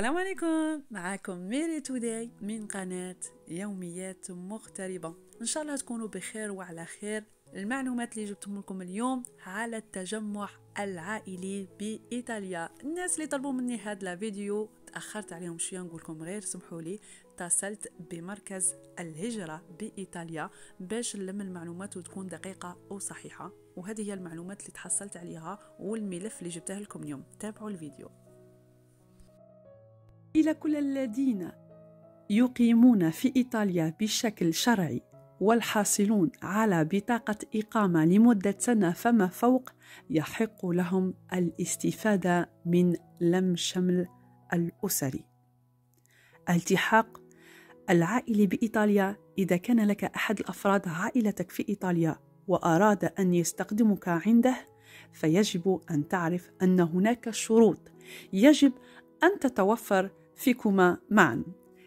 السلام عليكم. معكم ميري توداي من قناة يوميات مغتربة. إن شاء الله تكونوا بخير وعلى خير. المعلومات اللي جبتهم لكم اليوم على التجمع العائلي بإيطاليا. الناس اللي طلبوا مني هذا الفيديو تأخرت عليهم شوية نقول لكم غير سمحوا لي. اتصلت بمركز الهجرة بإيطاليا باش نلم المعلومات وتكون دقيقة وصحيحة. وهذه هي المعلومات اللي تحصلت عليها والملف اللي جبته لكم اليوم. تابعوا الفيديو. إلى كل الذين يقيمون في إيطاليا بشكل شرعي والحاصلون على بطاقة إقامة لمدة سنة فما فوق يحق لهم الاستفادة من لم شمل الأسري. التحاق العائلي بإيطاليا إذا كان لك أحد الأفراد عائلتك في إيطاليا وأراد أن يستخدمك عنده فيجب أن تعرف أن هناك شروط يجب أن تتوفر فيكما معا.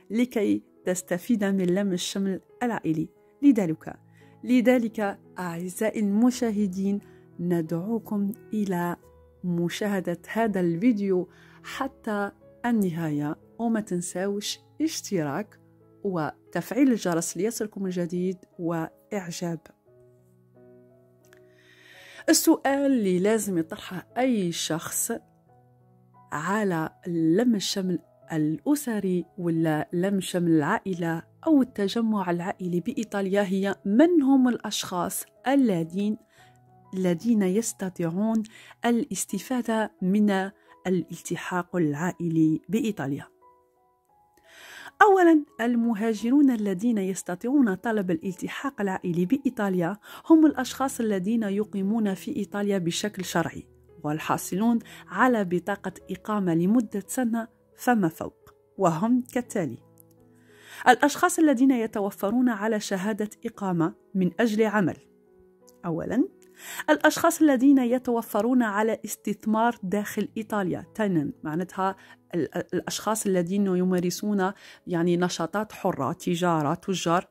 لكي تستفيد من لم الشمل العائلي. لذلك لذلك أعزائي المشاهدين ندعوكم إلى مشاهدة هذا الفيديو حتى النهاية. وما تنساوش اشتراك وتفعيل الجرس ليصلكم الجديد وإعجاب. السؤال اللي لازم يطرحه أي شخص على لم الشمل الأسري ولا لم شمل العائلة أو التجمع العائلي بإيطاليا هي من هم الأشخاص الذين الذين يستطيعون الاستفادة من الالتحاق العائلي بإيطاليا؟ أولا المهاجرون الذين يستطيعون طلب الالتحاق العائلي بإيطاليا هم الأشخاص الذين يقيمون في إيطاليا بشكل شرعي والحاصلون على بطاقة إقامة لمدة سنة فما فوق وهم كالتالي. الأشخاص الذين يتوفرون على شهادة إقامة من أجل عمل. أولا الأشخاص الذين يتوفرون على استثمار داخل إيطاليا. ثانيا معناتها الأشخاص الذين يمارسون يعني نشاطات حرة تجارة تجار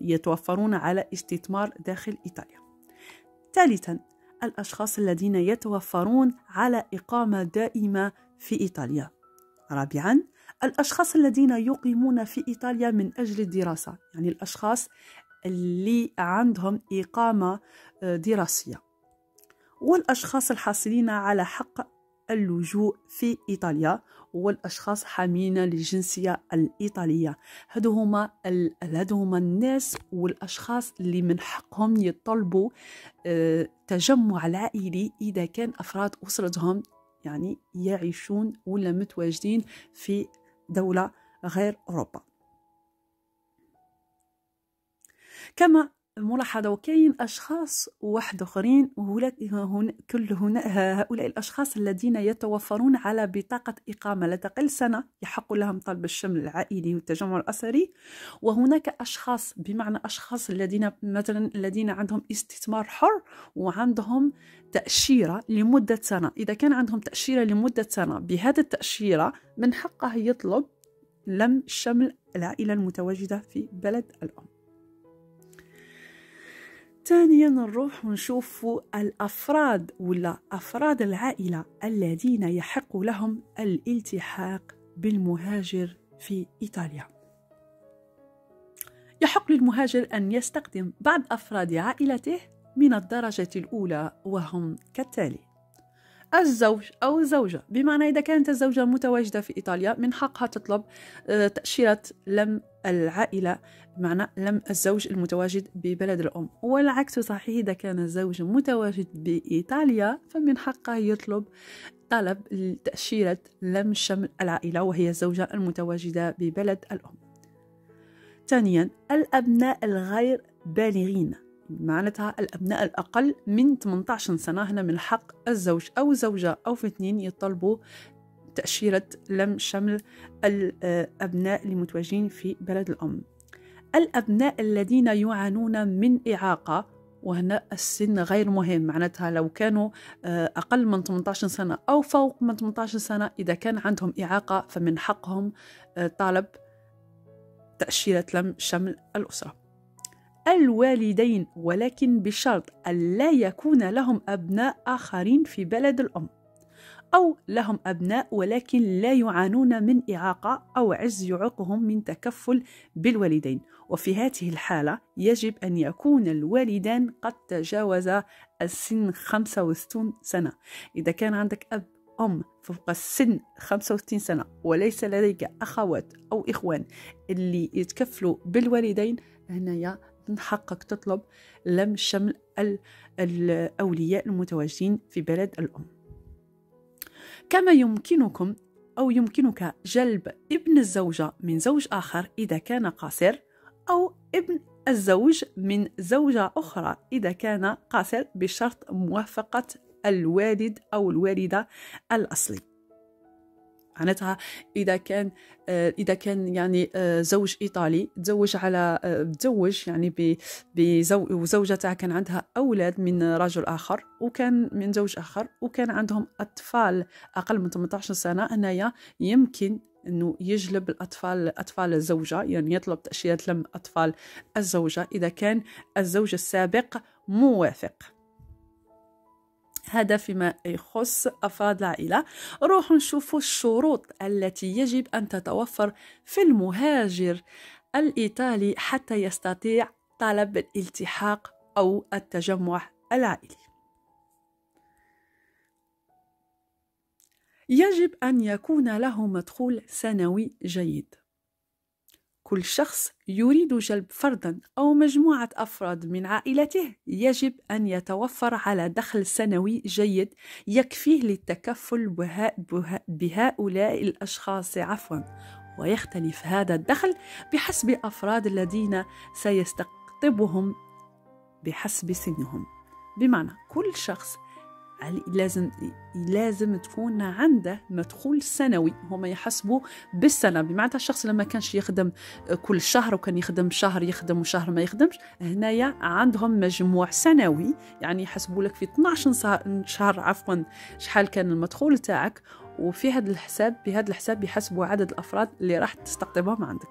يتوفرون على استثمار داخل إيطاليا. ثالثا الأشخاص الذين يتوفرون على إقامة دائمة في إيطاليا. رابعا الأشخاص الذين يقيمون في إيطاليا من أجل الدراسة يعني الأشخاص اللي عندهم إقامة آه، دراسية. والأشخاص الحاصلين على حق اللجوء في إيطاليا والأشخاص حاملين للجنسية الإيطالية. هادو هما هادو هما الناس والأشخاص اللي من حقهم يطلبوا آه، تجمع العائلي إذا كان أفراد أسرتهم يعني يعيشون ولا متواجدين في دولة غير أوروبا. كما ملاحظة وكاين أشخاص واحد آخرين كل هنا هؤلاء الأشخاص الذين يتوفرون على بطاقة إقامة لا تقل سنة يحق لهم طلب الشمل العائلي والتجمع الأسري. وهناك أشخاص بمعنى أشخاص الذين مثلا الذين عندهم استثمار حر وعندهم تأشيرة لمدة سنة. إذا كان عندهم تأشيرة لمدة سنة بهذه التأشيرة من حقه يطلب لم شمل العائلة المتواجدة في بلد الأم. ثانيا نروح ونشوف الأفراد ولا أفراد العائلة الذين يحق لهم الالتحاق بالمهاجر في إيطاليا. يحق للمهاجر أن يستخدم بعض أفراد عائلته من الدرجة الأولى وهم كالتالي. الزوج أو الزوجة. بمعنى إذا كانت الزوجة متواجدة في إيطاليا من حقها تطلب آه، تأشيرة لم العائلة بمعنى لم الزوج المتواجد ببلد الأم. والعكس صحيح إذا كان الزوج متواجد بإيطاليا فمن حقه يطلب طلب تأشيرة لم شمل العائلة وهي الزوجة المتواجدة ببلد الأم. ثانيا الأبناء الغير بالغين. معناتها الأبناء الأقل من 18 سنة هنا من حق الزوج أو الزوجة أو في اثنين يطلبوا تأشيرة لم شمل الأبناء المتواجدين في بلد الأم. الأبناء الذين يعانون من إعاقة وهنا السن غير مهم معناتها لو كانوا آه، أقل من 18 سنة أو فوق من 18 سنة إذا كان عندهم إعاقة فمن حقهم آه، طلب تأشيرة لم شمل الأسرة. الوالدين ولكن بشرط ألا يكون لهم أبناء آخرين في بلد الأم أو لهم أبناء ولكن لا يعانون من إعاقة أو عجز يعوقهم من تكفل بالوالدين. وفي هذه الحالة يجب أن يكون الوالدان قد تجاوزا السن 65 سنة. إذا كان عندك أب أم فوق السن 65 سنة وليس لديك أخوات أو إخوان اللي يتكفلوا بالوالدين هنايا من حقك تطلب لم شمل الأولياء المتواجدين في بلد الأم. كما يمكنكم أو يمكنك جلب ابن الزوجة من زوج آخر إذا كان قاصر أو ابن الزوج من زوجة أخرى إذا كان قاصر بشرط موافقة الوالد أو الوالدة الأصلي. معناتها إذا كان آه، إذا كان يعني آه، زوج إيطالي تزوج على آه، تزوج يعني بزوجة تاعها كان عندها أولاد من رجل آخر وكان من زوج آخر وكان عندهم أطفال أقل من 18 سنة هنايا يمكن إنه يجلب الأطفال أطفال الزوجة يعني يطلب تأشيرة لم أطفال الزوجة إذا كان الزوج السابق موافق. هذا فيما يخص أفراد العائلة. روح نشوف الشروط التي يجب أن تتوفر في المهاجر الإيطالي حتى يستطيع طلب الالتحاق أو التجمع العائلي. يجب أن يكون له مدخول سنوي جيد. كل شخص يريد جلب فردا أو مجموعة أفراد من عائلته يجب أن يتوفر على دخل سنوي جيد يكفيه للتكفل بهؤلاء الأشخاص. عفوا. ويختلف هذا الدخل بحسب أفراد الذين سيستقطبهم بحسب سنهم. بمعنى كل شخص لازم لازم تكون عنده مدخول سنوي. هما يحسبوا بالسنة. بمعنى الشخص لما كانش يخدم كل شهر وكان يخدم شهر يخدم وشهر ما يخدمش هنايا عندهم مجموع سنوي. يعني يحسبوا لك في 12 شهر عفوا شحال كان المدخول تاعك. وفي هذا الحساب بهذا الحساب يحسبوا عدد الأفراد اللي راح تستقطبهم عندك.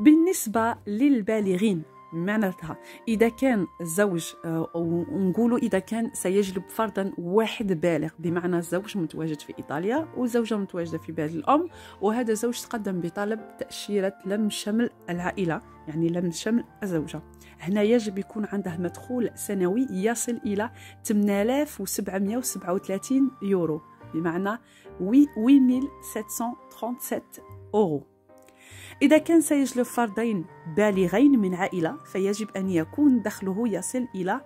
بالنسبة للبالغين معناتها. إذا كان الزوج آه، ونقولوا إذا كان سيجلب فردا واحد بالغ بمعنى الزوج متواجد في إيطاليا وزوجة متواجدة في بلاد الأم وهذا الزوج تقدم بطلب تأشيرة لم شمل العائلة يعني لم شمل الزوجة. هنا يجب يكون عنده مدخول سنوي يصل إلى 8737 يورو بمعنى 8737 أورو. إذا كان سيجلب فردين بالغين من عائلة فيجب أن يكون دخله يصل إلى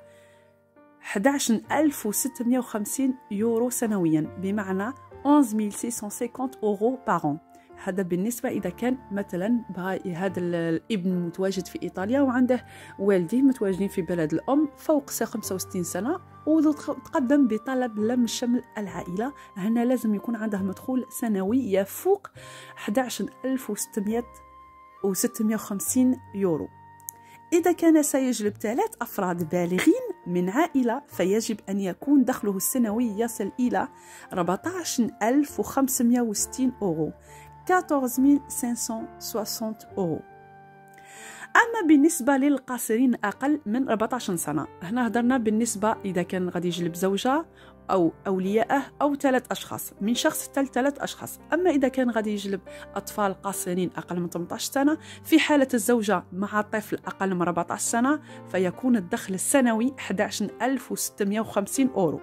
11650 يورو سنويا بمعنى 11650 أورو بارون هذا بالنسبة إذا كان مثلا هذا الابن متواجد في إيطاليا وعنده والديه متواجدين في بلد الأم فوق 65 سنة وتقدم بطلب لم شمل العائلة. هنا لازم يكون عنده مدخول سنوي يفوق 11600 و 650 يورو. إذا كان سيجلب ثلاث أفراد بالغين من عائلة فيجب أن يكون دخله السنوي يصل إلى 14560 أورو 14560 أورو. أما بالنسبة للقاصرين أقل من 14 سنة هنا هضرنا بالنسبة إذا كان غادي يجلب زوجة أو أولياءه أو ثلاث أشخاص. من شخص حتى ثلاث أشخاص. أما إذا كان غادي يجلب أطفال قاصرين أقل من 18 سنة في حالة الزوجة مع طفل أقل من 14 سنة فيكون الدخل السنوي 11650 أورو.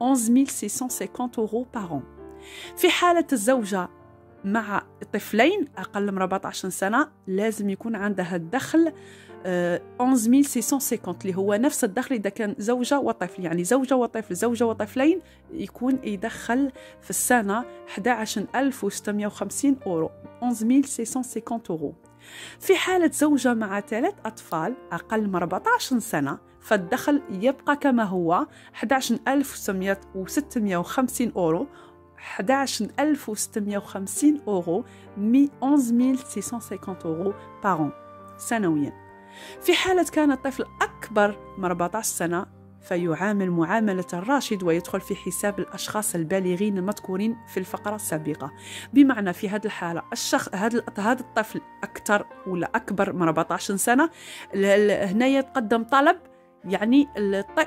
11650 أورو بارون في حالة الزوجة مع طفلين أقل من 14 سنة لازم يكون عندها الدخل 11650 اللي هو نفس الدخل إذا كان زوجة وطفل. يعني زوجة وطفل زوجة وطفلين يكون يدخل في السنة 11650 أورو. 11650 أورو. في حالة زوجة مع ثلاث أطفال أقل من 14 سنة فالدخل يبقى كما هو 11650 أورو. 11650 أورو 11650 أورو سنويا. في حالة كان الطفل أكبر من 14 سنة فيعامل معاملة الراشد ويدخل في حساب الأشخاص البالغين المذكورين في الفقرة السابقة. بمعنى في هذه الحالة الشخص هذا الطفل أكثر ولا أكبر من 14 سنة هنا يتقدم طلب يعني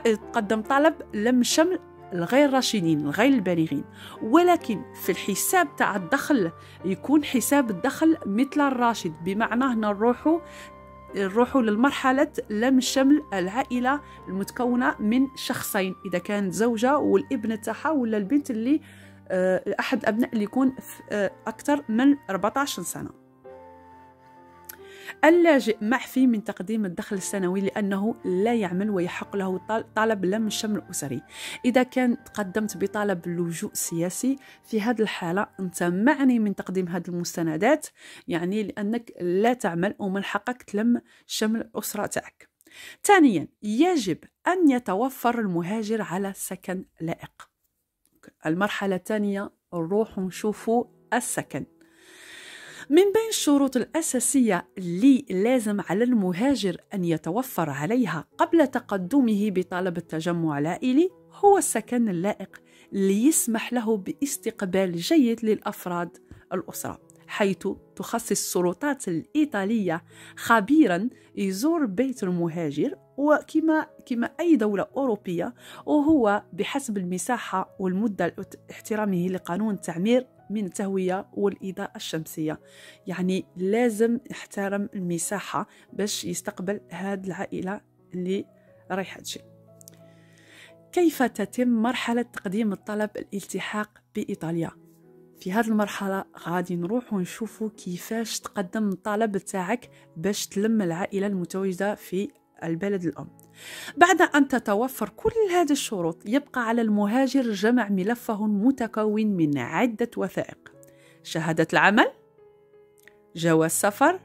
تقدم طلب لم شمل الغير راشدين الغير البالغين. ولكن في الحساب تاع الدخل يكون حساب الدخل مثل الراشد. بمعنى هنا نروحوا نروحوا للمرحلة لم شمل العائلة المتكونة من شخصين إذا كانت زوجة والابن تاعها ولا البنت اللي آه، أحد أبناء اللي يكون آه، أكثر من 14 سنة. اللاجئ معفي من تقديم الدخل السنوي لأنه لا يعمل ويحق له طلب لم الشمل الأسري إذا كان قدمت بطلب اللجوء السياسي في هذه الحالة أنت معني من تقديم هذه المستندات يعني لأنك لا تعمل ومن حقك تلم شمل الأسرة تاعك ثانيا يجب أن يتوفر المهاجر على سكن لائق. المرحلة الثانية نروح نشوفوا السكن. من بين الشروط الأساسية اللي لازم على المهاجر أن يتوفر عليها قبل تقدمه بطلب التجمع العائلي هو السكن اللائق اللي يسمح له باستقبال جيد للأفراد الأسرة حيث تخصص السلطات الإيطالية خبيرا يزور بيت المهاجر وكما كما أي دولة أوروبية وهو بحسب المساحة والمدة احترامه لقانون التعمير من التهوية والإضاءة الشمسية. يعني لازم يحترم المساحة باش يستقبل هاد العائلة اللي رايحة تجي كيف تتم مرحلة تقديم الطلب الالتحاق بإيطاليا؟ في هذه المرحلة غادي نروح ونشوفوا كيفاش تقدم الطلب تاعك باش تلم العائلة المتواجدة في البلد الأم. بعد أن تتوفر كل هذه الشروط يبقى على المهاجر جمع ملفه متكون من عدة وثائق. شهادة العمل جواز سفر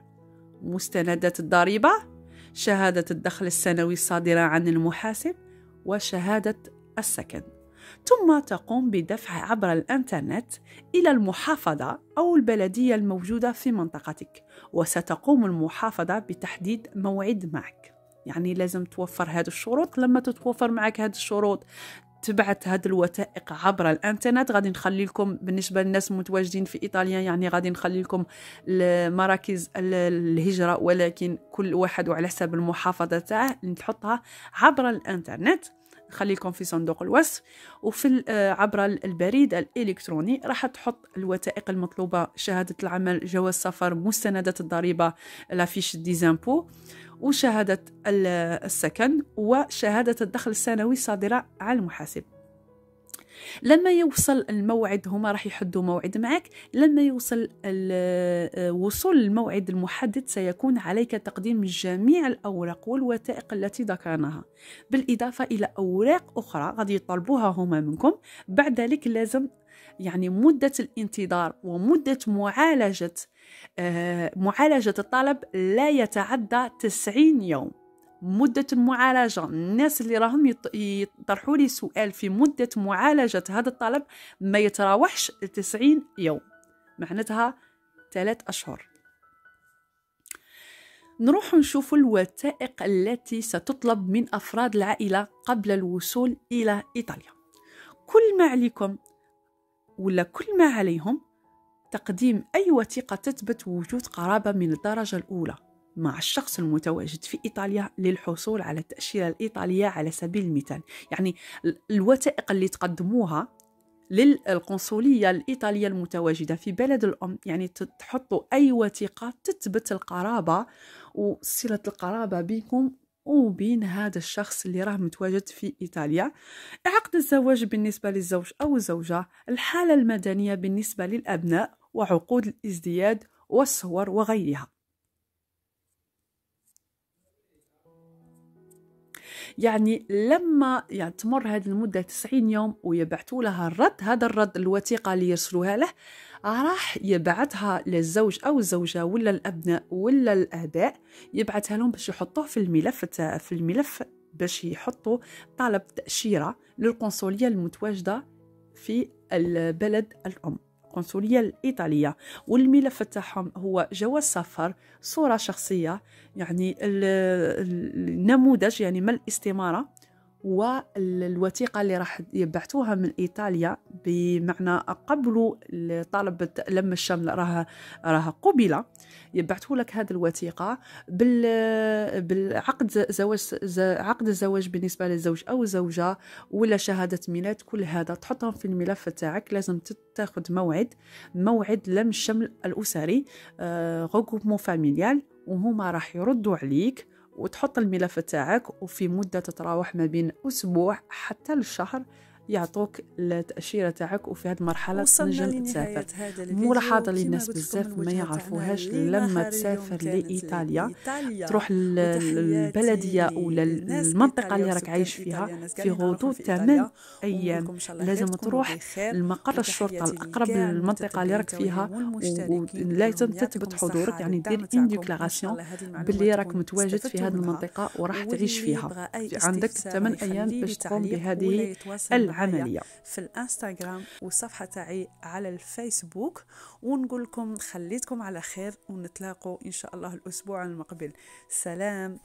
مستندات الضريبة شهادة الدخل السنوي الصادرة عن المحاسب وشهادة السكن. ثم تقوم بدفع عبر الإنترنت إلى المحافظة أو البلدية الموجودة في منطقتك وستقوم المحافظة بتحديد موعد معك. يعني لازم توفر هذه الشروط. لما تتوفر معك هذه الشروط تبعت هذه الوثائق عبر الإنترنت غادي نخلي لكم بالنسبة للناس المتواجدين في إيطاليا يعني غادي نخلي لكم مراكز الهجرة ولكن كل واحد وعلى حساب المحافظة تاعه تحطها عبر الإنترنت. نخلي لكم في صندوق الوصف. وفي آه، عبر البريد الإلكتروني راح تحط الوثائق المطلوبة شهادة العمل جواز سفر مستندات الضريبة لافيش ديزامبو وشهادة السكن وشهادة الدخل السنوي الصادرة على المحاسب. لما يوصل الموعد هما راح يحدوا موعد معك. لما يوصل وصول الموعد المحدد سيكون عليك تقديم جميع الأوراق والوثائق التي ذكرناها. بالإضافة إلى أوراق أخرى غادي يطلبوها هما منكم. بعد ذلك لازم يعني مدة الانتظار ومدة معالجة آه، معالجة الطلب لا يتعدى 90 يوم. مدة المعالجة. الناس اللي راهم يطرحوا لي سؤال في مدة معالجة هذا الطلب ما يتراوحش 90 يوم معناتها ثلاث أشهر. نروح نشوف الوثائق التي ستطلب من أفراد العائلة قبل الوصول إلى إيطاليا. كل ما عليكم ولا كل ما عليهم تقديم أي وثيقة تثبت وجود قرابة من الدرجة الأولى. مع الشخص المتواجد في إيطاليا للحصول على التأشيرة الإيطالية على سبيل المثال. يعني الوثائق اللي تقدموها للقنصلية الإيطالية المتواجدة في بلد الأم يعني تحطوا أي وثيقة تثبت القرابة وصلة القرابة بينكم وبين هذا الشخص اللي راه متواجد في إيطاليا. عقد الزواج بالنسبة للزوج أو الزوجة الحالة المدنية بالنسبة للأبناء وعقود الازدياد والصور وغيرها. يعني لما يعني تمر هذه المدة 90 يوم ويبعثوا لها الرد هذا الرد الوثيقة اللي يرسلوها له راح يبعثها للزوج أو الزوجة ولا الأبناء ولا الآباء يبعثها لهم باش يحطوه في الملف في الملف باش يحطوا طلب تأشيرة للقنصلية المتواجدة في البلد الأم. القنصلية الإيطالية والملف تاعهم هو جواز سفر صورة شخصية يعني النموذج يعني ما الاستمارة والوثيقة اللي راح يبعثوها من إيطاليا بمعنى قبل طلب لم الشمل راها راها قبل يبعثوا لك هذه الوثيقة بال بالعقد زواج عقد الزواج بالنسبة للزوج أو الزوجة ولا شهادة ميلاد كل هذا تحطهم في الملف تاعك لازم تاخذ موعد موعد لم الشمل الأسري regroupement آه، familial وهما راح يردوا عليك وتحط الملف تاعك وفي مدة تتراوح ما بين أسبوع حتى للشهر يعطوك التأشيرة تاعك وفي هذه المرحلة تنجم تسافر. ملاحظة للناس بزاف ما يعرفوهاش لما تسافر لإيطاليا تروح للبلدية ولا المنطقة اللي راك عايش فيها في غضون 8 أيام لازم تروح لمقر الشرطة الأقرب للمنطقة اللي راك فيها. ولازم تثبت حضورك يعني دير une déclaration باللي راك متواجد في هذه المنطقة وراح تعيش فيها. عندك 8 أيام باش تقوم بهذه عملية في الانستغرام والصفحة تاعي على الفيسبوك ونقول لكم خليتكم على خير ونتلاقوا إن شاء الله الأسبوع المقبل. سلام.